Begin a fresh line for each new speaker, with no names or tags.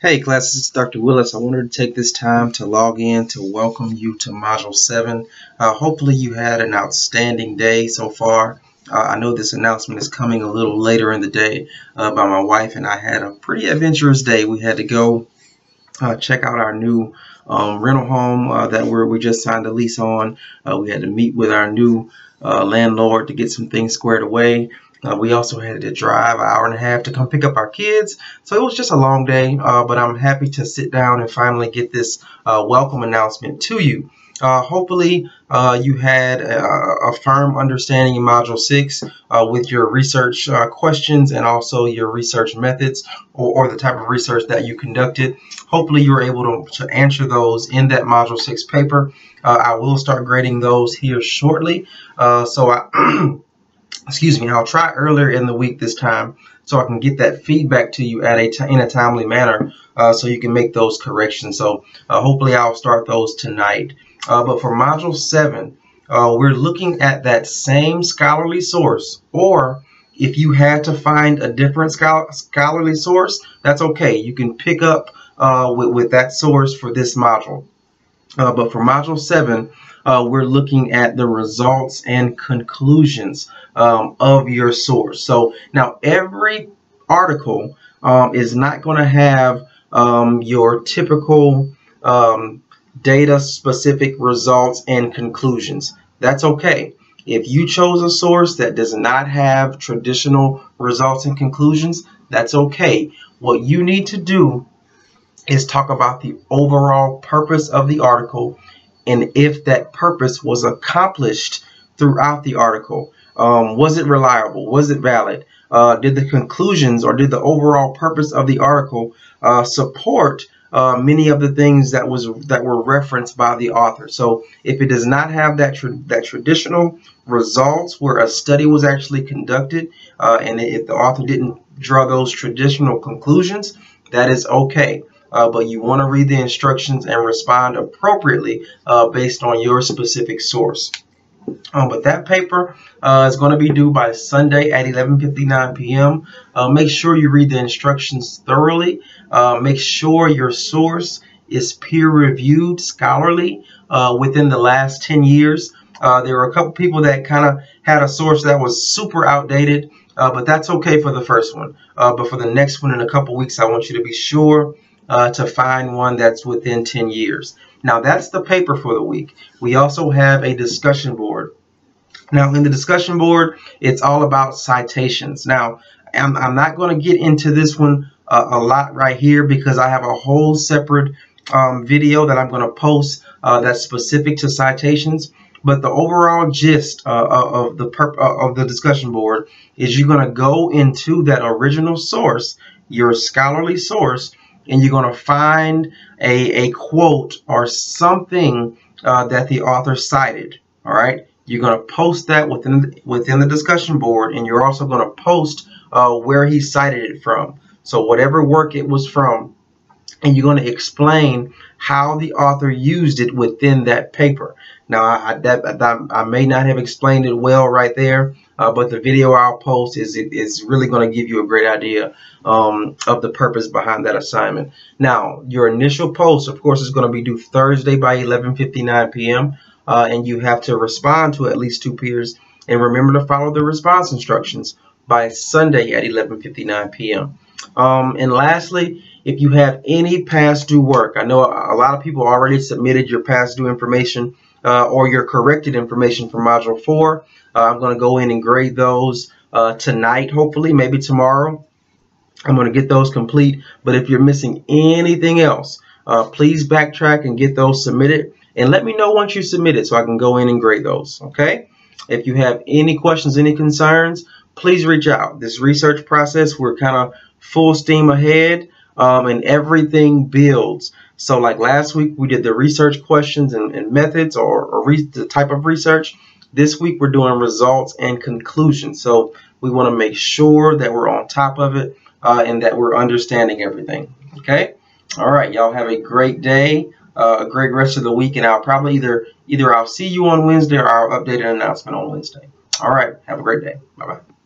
Hey class, this is Dr. Willis. I wanted to take this time to log in to welcome you to Module 7. Uh, hopefully you had an outstanding day so far. Uh, I know this announcement is coming a little later in the day, uh, but my wife and I had a pretty adventurous day. We had to go uh, check out our new um, rental home uh, that we're, we just signed a lease on. Uh, we had to meet with our new landlord to get some things squared away. Uh, we also had to drive an hour and a half to come pick up our kids. So it was just a long day, uh, but I'm happy to sit down and finally get this uh, welcome announcement to you. Uh, hopefully uh, you had a, a, firm understanding in Module 6 uh, with your research questions and also your research methods or, or, the type of research that you conducted. Hopefully you were able to, to answer those in that Module 6 paper. I will start grading those here shortly. so I excuse me, I'll try earlier in the week this time so I can get that feedback to you at a in a timely manner uh, so you can make those corrections. So uh, hopefully I'll start those tonight. Uh, but for Module 7, uh, we're looking at that same scholarly source or if you had to find a different scholarly source, that's okay. You can pick up uh, with, with that source for this module. Uh, but for Module 7, uh, we're looking at the results and conclusions um, of your source. So now every article um, is not going to have um, your typical um, data specific results and conclusions. That's okay. If you chose a source that does not have traditional results and conclusions, that's okay. What you need to do is talk about the overall purpose of the article and if that purpose was accomplished throughout the article. Um, was it reliable? Was it valid? Uh, did the conclusions or did the overall purpose of the article uh, support uh, many of the things that was that were referenced by the author? So if it does not have that tra that traditional results where a study was actually conducted uh, and if the author didn't draw those traditional conclusions, that is okay uh, but you want to read the instructions and respond appropriately uh, based on your specific source. Um, but that paper uh, is going to be due by Sunday at 11:59 p.m. Uh, make sure you read the instructions thoroughly. Uh, make sure your source is peer-reviewed, scholarly, uh, within the last 10 years. there were a couple people that kind of had a source that was super outdated, but that's okay for the first one. but for the next one in a couple weeks, I want you to be sure uh, to find one that's within 10 years. Now that's the paper for the week. We also have a discussion board. Now in the discussion board, it's all about citations. Now I'm, I'm not going to get into this one uh, a lot right here because I have a whole separate um, video that I'm going to post uh, that's specific to citations. But the overall gist uh, uh of the uh, of the discussion board is you're going to go into that original source, your scholarly source, and you're going to find a, a quote or something uh, that the author cited. All right. You're going to post that within within the discussion board, and you're also going to post uh, where he cited it from. So whatever work it was from, and you're going to explain how the author used it within that paper. Now, I, that, that, I may not have explained it well right there, uh, but the video I'll post is is really going to give you a great idea um, of the purpose behind that assignment. Now, your initial post, of course, is going to be due Thursday by 11:59 p.m. Uh, and you have to respond to at least two peers. And remember to follow the response instructions by Sunday at 11:59 p.m. Um, and lastly, if you have any past due work, I know a lot of people already submitted your past due information uh, or your corrected information for Module 4. Uh, I'm going to go in and grade those uh, tonight, hopefully, maybe tomorrow. I'm going to get those complete. But if you're missing anything else, uh, please backtrack and get those submitted. And let me know once you submit it so I can go in and grade those. Okay? If you have any questions, any concerns, please reach out. This research process, we're kind of full steam ahead um, and everything builds. So like last week, we did the research questions and, and methods or, or the type of research. This week, we're doing results and conclusions. So we want to make sure that we're on top of it uh, and that we're understanding everything. Okay? All right, y'all have a great day, uh, a great rest of the week, and I'll probably either either I'll see you on Wednesday or I'll update an announcement on Wednesday. All right, have a great day. Bye-bye.